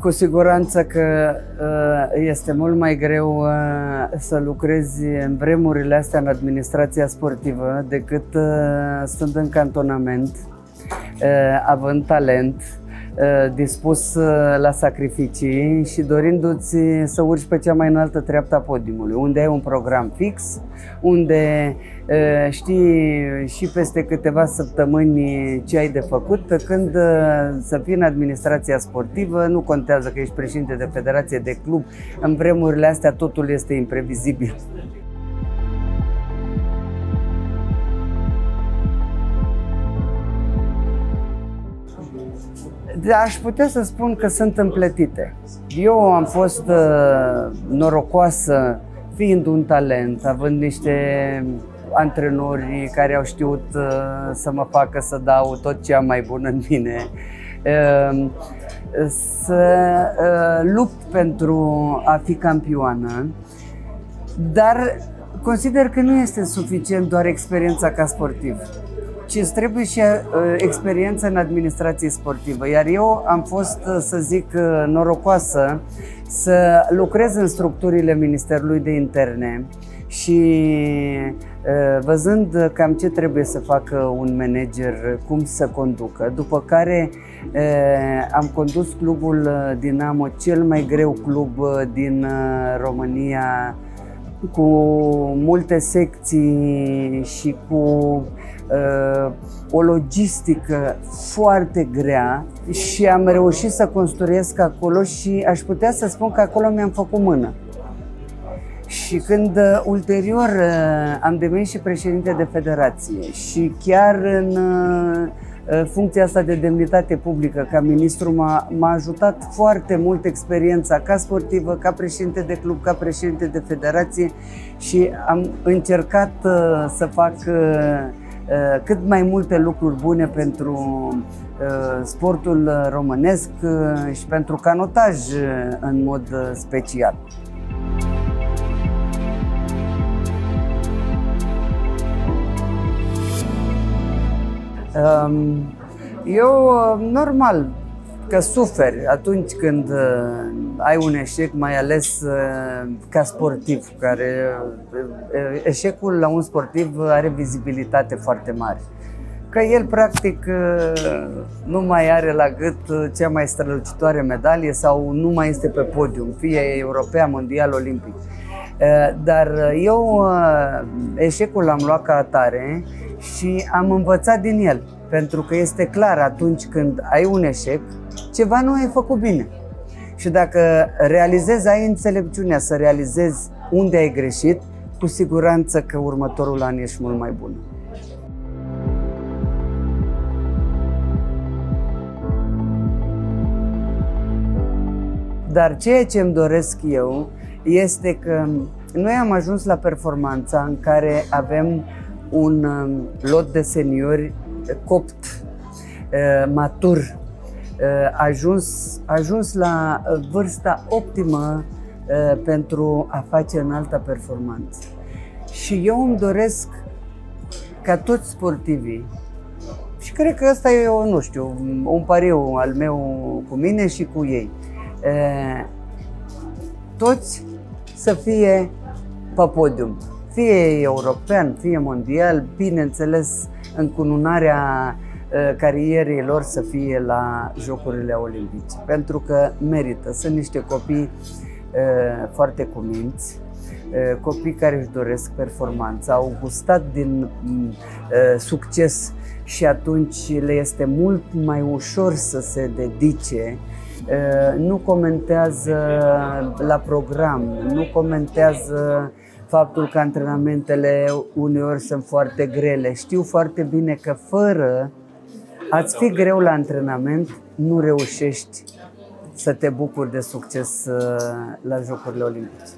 Cu siguranță că uh, este mult mai greu uh, să lucrezi în vremurile astea în administrația sportivă decât uh, stând în cantonament, având talent, Uh, dispus uh, la sacrificii și dorindu-ți să urci pe cea mai înaltă treaptă a podiumului, unde ai un program fix, unde uh, știi și peste câteva săptămâni ce ai de făcut, pe când să fii în administrația sportivă, nu contează că ești președinte de federație, de club, în vremurile astea totul este imprevizibil. Aș putea să spun că sunt împletite. Eu am fost uh, norocoasă fiind un talent, având niște antrenori care au știut uh, să mă facă să dau tot ce am mai bun în mine, uh, să uh, lupt pentru a fi campioană, dar consider că nu este suficient doar experiența ca sportiv ci îți trebuie și uh, experiență în administrație sportivă. Iar eu am fost, uh, să zic, uh, norocoasă să lucrez în structurile Ministerului de Interne și uh, văzând cam ce trebuie să facă un manager, cum să conducă, după care uh, am condus clubul uh, Dinamo, cel mai greu club din România, cu multe secții și cu uh, o logistică foarte grea și am reușit să construiesc acolo și aș putea să spun că acolo mi-am făcut mână. Și când uh, ulterior uh, am devenit și președinte de federație și chiar în uh, uh, funcția asta de demnitate publică ca ministru m-a, m-a ajutat foarte mult experiența ca sportivă, ca președinte de club, ca președinte de federație și am încercat uh, să fac uh, Uh, cât mai multe lucruri bune pentru uh, sportul românesc uh, și pentru canotaj în mod special. Um, eu, normal, că suferi atunci când uh, ai un eșec, mai ales uh, ca sportiv, care uh, eșecul la un sportiv are vizibilitate foarte mare. Că el practic nu mai are la gât cea mai strălucitoare medalie sau nu mai este pe podium, fie european, mondial, olimpic. Dar eu eșecul l-am luat ca atare și am învățat din el. Pentru că este clar atunci când ai un eșec, ceva nu ai făcut bine. Și dacă realizezi, ai înțelepciunea să realizezi unde ai greșit, cu siguranță că următorul an ești mult mai bun. Dar ceea ce îmi doresc eu este că noi am ajuns la performanța în care avem un um, lot de seniori copt, uh, matur, Uh, ajuns, ajuns la uh, vârsta optimă uh, pentru a face înaltă performanță. Și eu îmi doresc ca toți sportivii, și cred că ăsta e, eu, nu știu, un pariu al meu cu mine și cu ei, toți să fie pe podium, fie european, fie mondial, bineînțeles, încununarea Uh, carierei lor să fie la Jocurile Olimpice, pentru că merită. Sunt niște copii uh, foarte cuminți, uh, copii care își doresc performanța, au gustat din succes și atunci le este mult mai ușor să se dedice nu comentează la program, nu comentează faptul că antrenamentele uneori sunt foarte grele. Știu foarte bine că fără Ați fi greu la antrenament, nu reușești să te bucuri de succes uh, la Jocurile Olimpice.